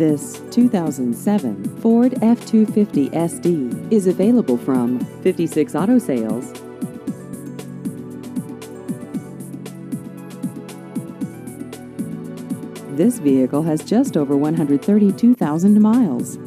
This 2007 Ford F-250 SD is available from 56 Auto Sales. This vehicle has just over 132,000 miles.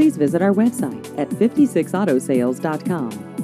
Please visit our website at 56autosales.com.